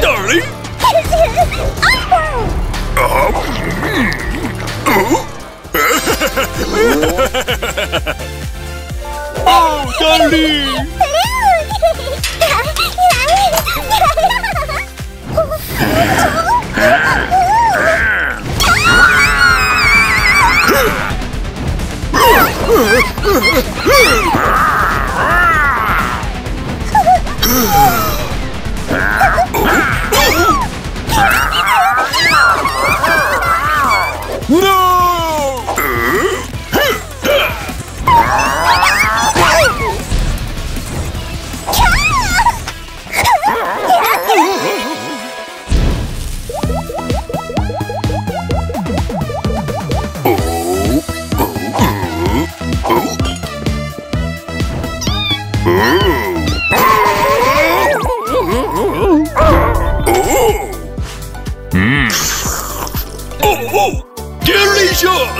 Darling! Oh, darling! No! Oh, oh,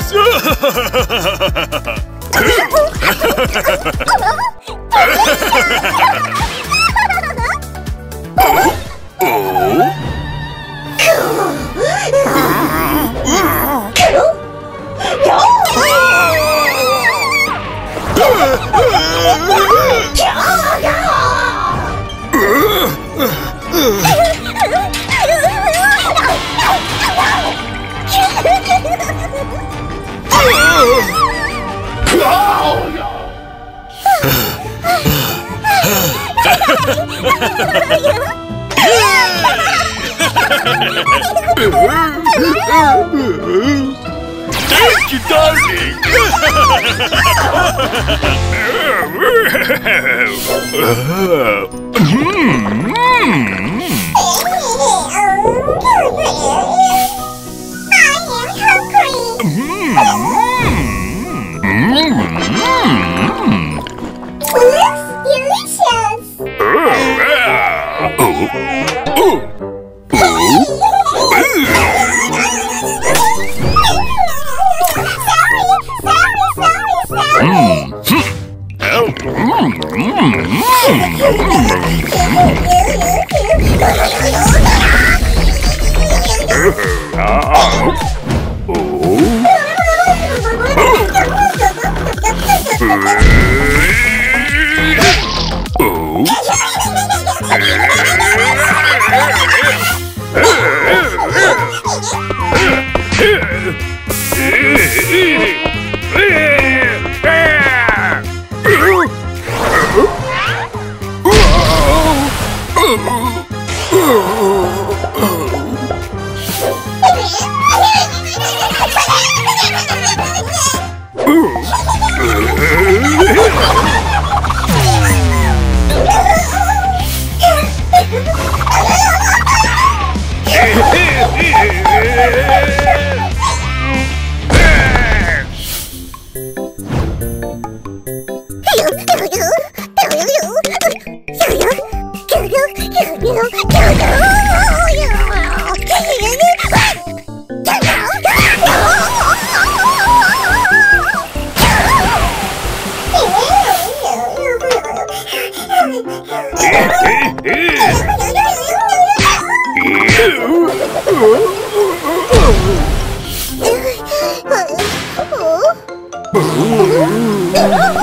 delicious! Thank you, darling! Mm, mm. Oh, Yeah! Uh, uh, uh.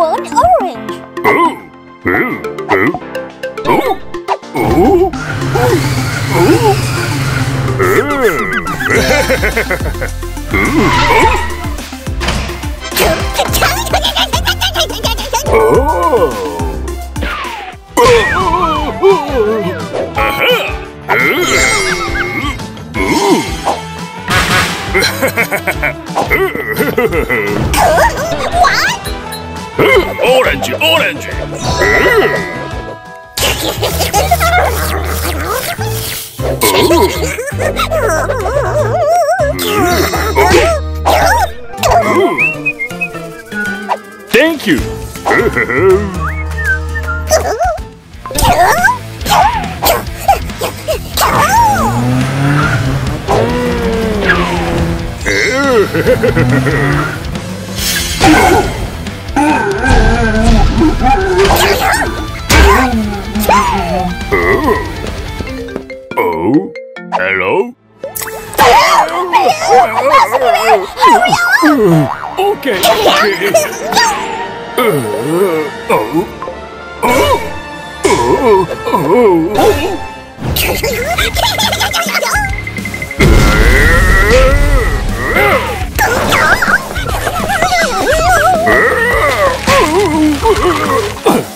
Ooh, ooh, ooh, ooh, Orange, orange. Thank you. Oh, hello? Okay, okay. Uh, oh, oh, oh, oh, It's mine!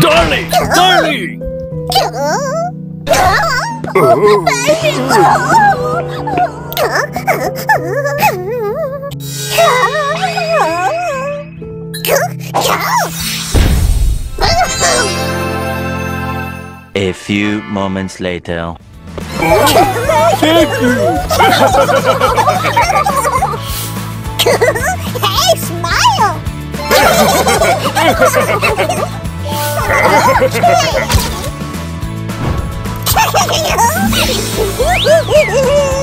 Darling! Darling! A few moments later. Thank you! hey, smile!